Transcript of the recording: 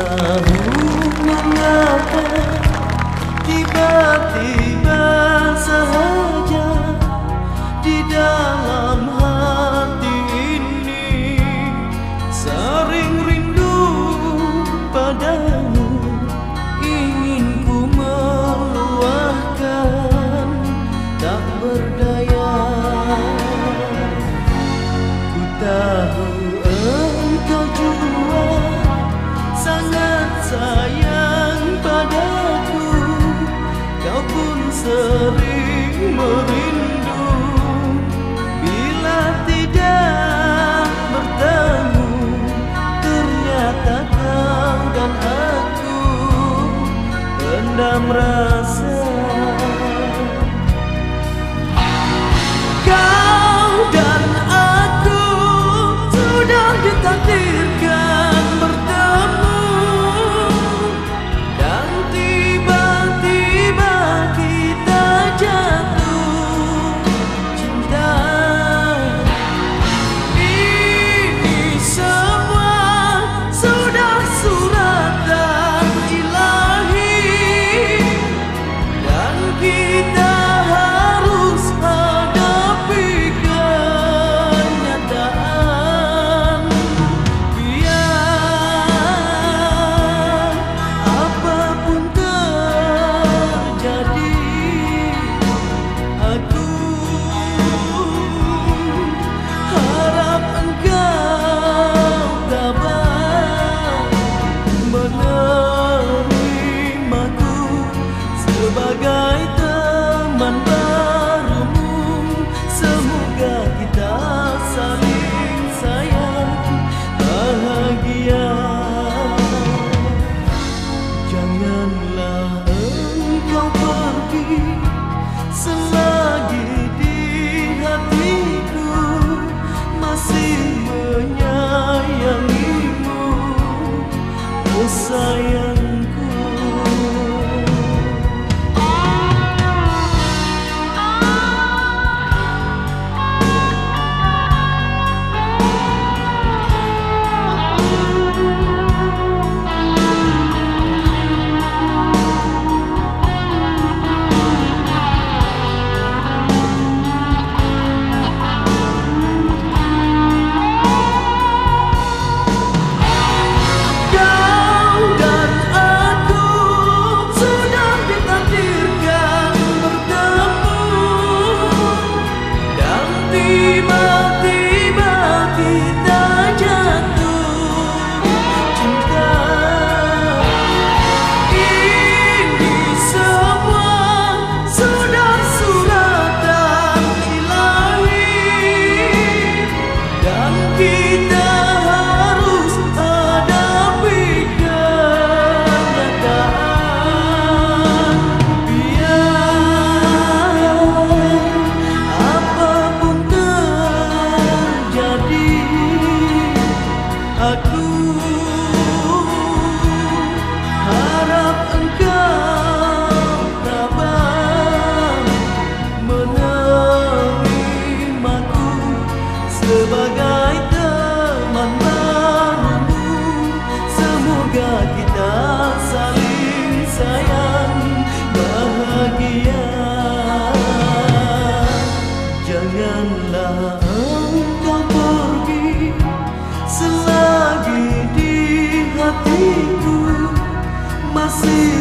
tahu mengapa tiba-tiba saja di dalam hati ini. Sering rindu padamu ingin ku meluahkan tak berdaya. Ku tahu engkau juga sangat sayang padaku. Kau pun sering merindu sebagai teman barumu Semoga kita saling sayang bahagia Janganlah engkau pergi Selagi di hatiku masih menyayangimu Oh sayang harap engkau see.